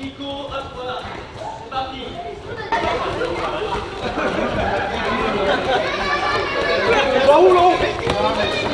Nico, hop, voilà. C'est parti. On va où, là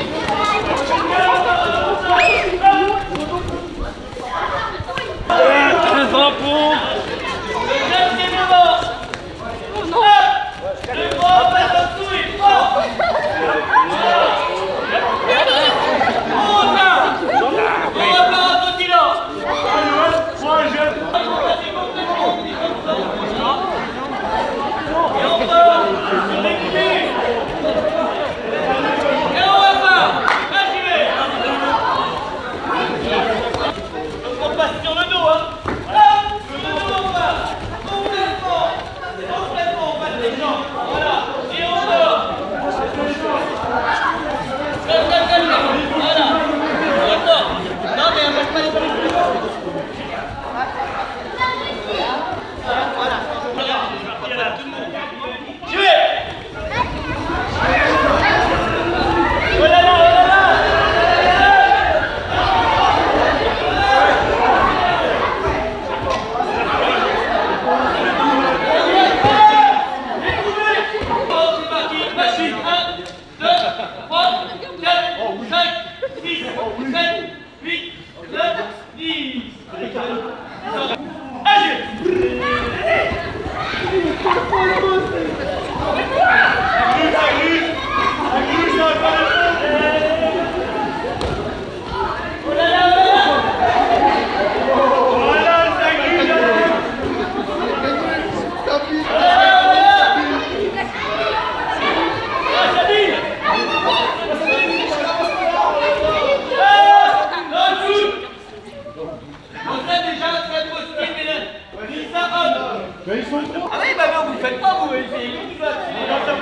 Mais ils sont Ah oui, bah non, vous faites pas, vous. Quand ça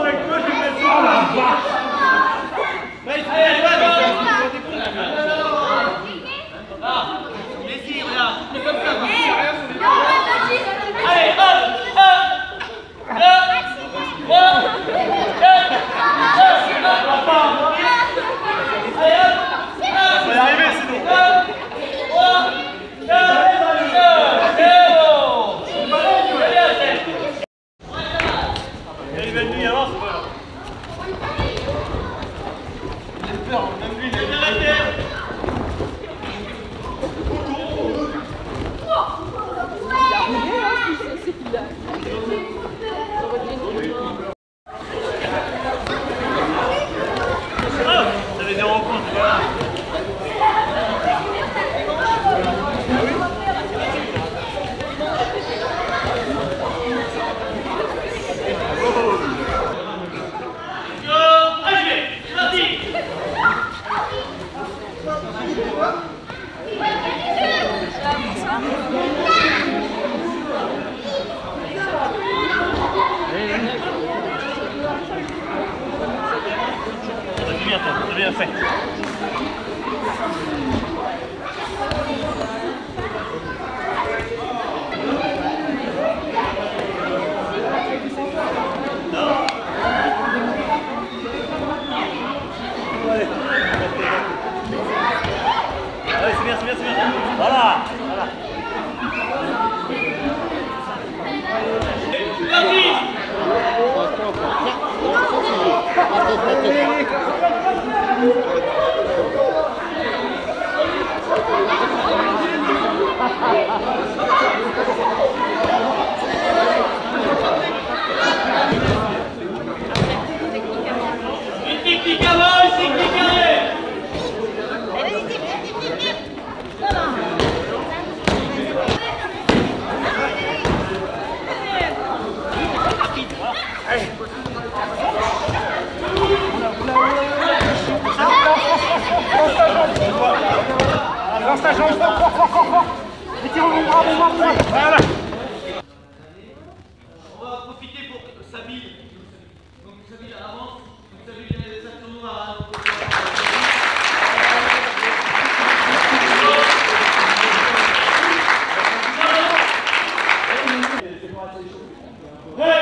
avec je vais ça. il va lui, avance. Il a peur, même lui, 费。Profiter pour Sabine. Donc Sabine avance. Donc Sabine vient des actions noirs. Ouais